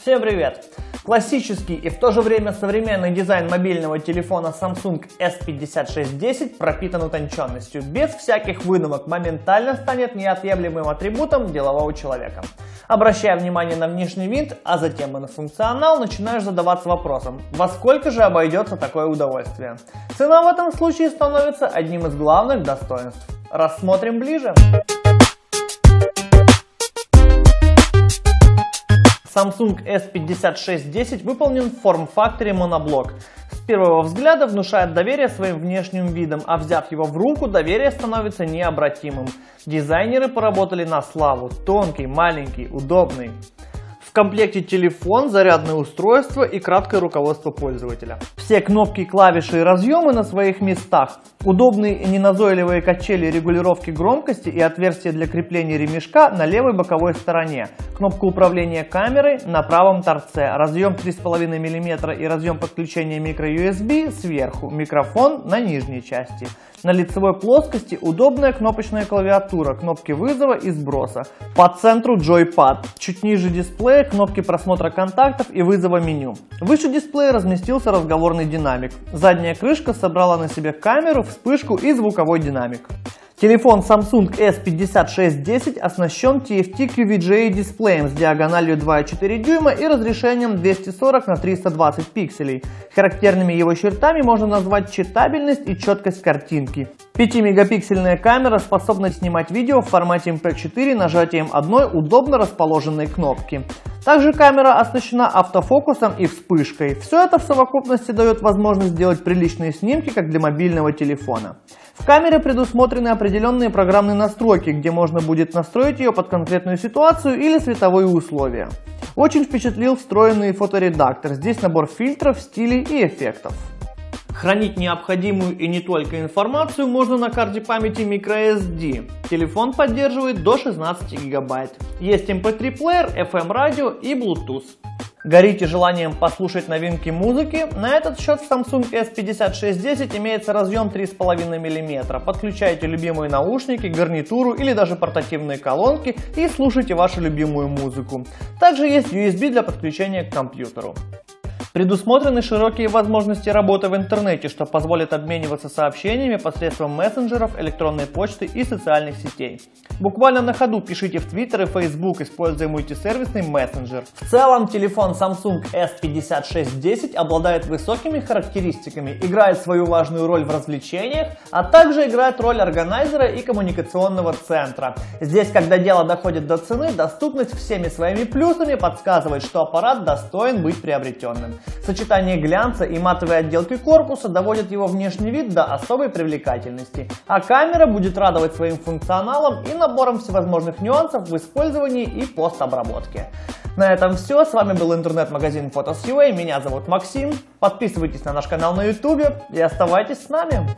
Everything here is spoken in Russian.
Всем привет! Классический и в то же время современный дизайн мобильного телефона Samsung S5610 пропитан утонченностью. Без всяких выдумок моментально станет неотъемлемым атрибутом делового человека. Обращая внимание на внешний вид, а затем и на функционал, начинаешь задаваться вопросом, во сколько же обойдется такое удовольствие. Цена в этом случае становится одним из главных достоинств. Рассмотрим ближе. Samsung S5610 выполнен в форм-факторе моноблок. С первого взгляда внушает доверие своим внешним видом, а взяв его в руку, доверие становится необратимым. Дизайнеры поработали на славу. Тонкий, маленький, удобный. В комплекте телефон, зарядное устройство и краткое руководство пользователя. Все кнопки, клавиши и разъемы на своих местах. Удобные и неназойливые качели регулировки громкости и отверстия для крепления ремешка на левой боковой стороне. Кнопка управления камерой на правом торце. Разъем 3,5 мм и разъем подключения microUSB сверху. Микрофон на нижней части. На лицевой плоскости удобная кнопочная клавиатура, кнопки вызова и сброса. По центру джойпад. Чуть ниже дисплея кнопки просмотра контактов и вызова меню. Выше дисплея разместился разговорный динамик. Задняя крышка собрала на себе камеру, вспышку и звуковой динамик. Телефон Samsung S5610 оснащен TFT QVGA дисплеем с диагональю 2,4 дюйма и разрешением 240 на 320 пикселей. Характерными его чертами можно назвать читабельность и четкость картинки. 5-мегапиксельная камера способна снимать видео в формате MP4 нажатием одной удобно расположенной кнопки. Также камера оснащена автофокусом и вспышкой. Все это в совокупности дает возможность сделать приличные снимки, как для мобильного телефона. В камере предусмотрены определенные программные настройки, где можно будет настроить ее под конкретную ситуацию или световые условия. Очень впечатлил встроенный фоторедактор. Здесь набор фильтров, стилей и эффектов. Хранить необходимую и не только информацию можно на карте памяти microSD. Телефон поддерживает до 16 гигабайт. Есть MP3-плеер, FM-радио и Bluetooth. Горите желанием послушать новинки музыки? На этот счет Samsung S5610 имеется разъем 3,5 мм. Подключайте любимые наушники, гарнитуру или даже портативные колонки и слушайте вашу любимую музыку. Также есть USB для подключения к компьютеру. Предусмотрены широкие возможности работы в интернете, что позволит обмениваться сообщениями посредством мессенджеров, электронной почты и социальных сетей. Буквально на ходу пишите в Twitter и Facebook, используя мультисервисный мессенджер. В целом телефон Samsung S5610 обладает высокими характеристиками, играет свою важную роль в развлечениях, а также играет роль органайзера и коммуникационного центра. Здесь, когда дело доходит до цены, доступность всеми своими плюсами подсказывает, что аппарат достоин быть приобретенным. Сочетание глянца и матовой отделки корпуса доводит его внешний вид до особой привлекательности, а камера будет радовать своим функционалом и набором всевозможных нюансов в использовании и постобработке. На этом все. С вами был интернет-магазин Photos.ua. Меня зовут Максим. Подписывайтесь на наш канал на YouTube и оставайтесь с нами.